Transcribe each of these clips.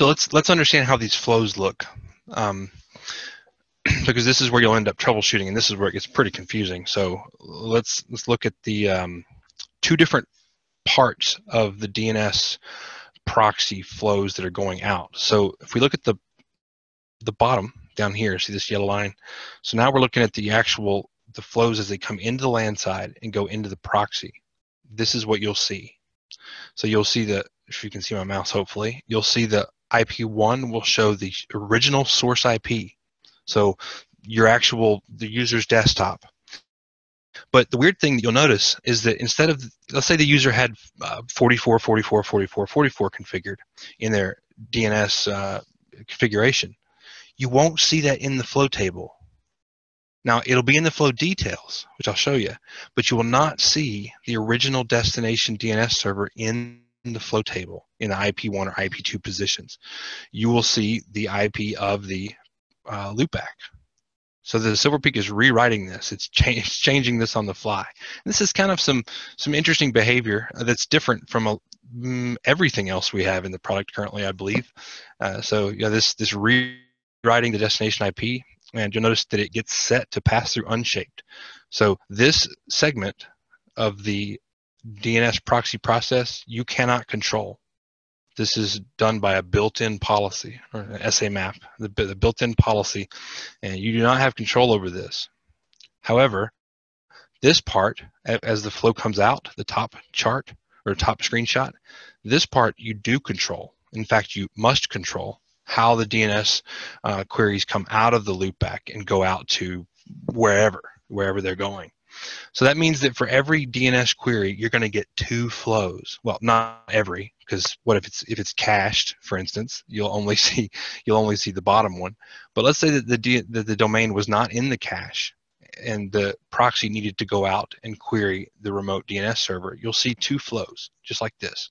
So let's let's understand how these flows look, um, because this is where you'll end up troubleshooting, and this is where it gets pretty confusing. So let's let's look at the um, two different parts of the DNS proxy flows that are going out. So if we look at the the bottom down here, see this yellow line? So now we're looking at the actual the flows as they come into the land side and go into the proxy. This is what you'll see. So you'll see the, if you can see my mouse hopefully, you'll see the IP1 will show the original source IP. So your actual, the user's desktop. But the weird thing that you'll notice is that instead of, let's say the user had uh, 44, 44, 44, 44 configured in their DNS uh, configuration, you won't see that in the flow table. Now, it'll be in the flow details, which I'll show you, but you will not see the original destination DNS server in the flow table in the IP1 or IP2 positions. You will see the IP of the uh, loopback. So the Silver Peak is rewriting this. It's, cha it's changing this on the fly. This is kind of some some interesting behavior that's different from a, mm, everything else we have in the product currently, I believe. Uh, so yeah, this this rewriting the destination IP, and you'll notice that it gets set to pass through unshaped. So this segment of the DNS proxy process you cannot control. This is done by a built-in policy or an SA map, the, the built-in policy, and you do not have control over this. However, this part, as the flow comes out, the top chart or top screenshot, this part you do control. In fact, you must control how the DNS uh, queries come out of the loopback and go out to wherever, wherever they're going. So that means that for every DNS query, you're going to get two flows. Well, not every, because what if it's if it's cached, for instance, you'll only see you'll only see the bottom one. But let's say that the that the domain was not in the cache, and the proxy needed to go out and query the remote DNS server. You'll see two flows, just like this.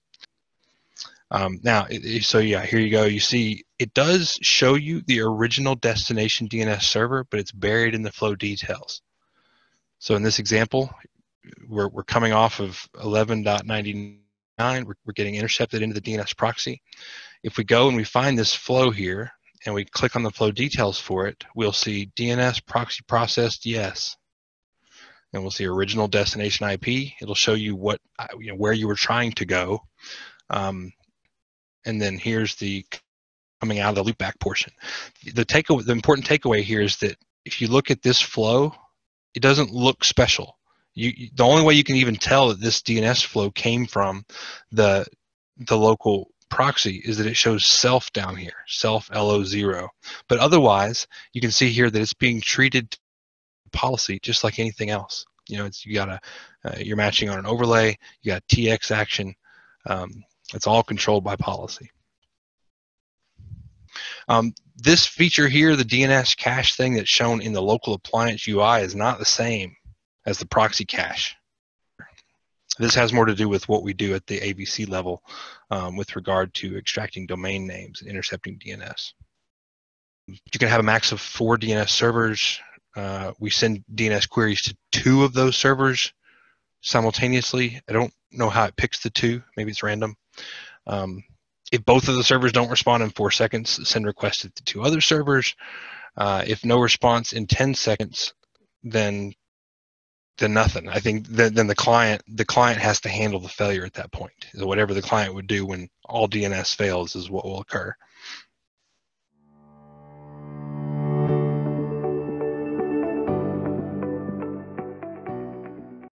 Um, now, so yeah, here you go. You see, it does show you the original destination DNS server, but it's buried in the flow details. So in this example, we're, we're coming off of 11.99. We're, we're getting intercepted into the DNS proxy. If we go and we find this flow here, and we click on the flow details for it, we'll see DNS proxy processed yes. And we'll see original destination IP. It'll show you what you know where you were trying to go. Um, and then here's the coming out of the loopback portion. The takeaway, the important takeaway here is that if you look at this flow, it doesn't look special. You, the only way you can even tell that this DNS flow came from the the local proxy is that it shows self down here, self LO0. But otherwise, you can see here that it's being treated policy just like anything else. You know, it's you got a uh, you're matching on an overlay, you got TX action. Um, it's all controlled by policy. Um, this feature here, the DNS cache thing that's shown in the local appliance UI is not the same as the proxy cache. This has more to do with what we do at the ABC level um, with regard to extracting domain names and intercepting DNS. You can have a max of four DNS servers. Uh, we send DNS queries to two of those servers simultaneously. I don't know how it picks the two. Maybe it's random. Um, if both of the servers don't respond in four seconds, send request to two other servers. Uh, if no response in 10 seconds, then then nothing. I think then, then the client the client has to handle the failure at that point. So whatever the client would do when all DNS fails is what will occur.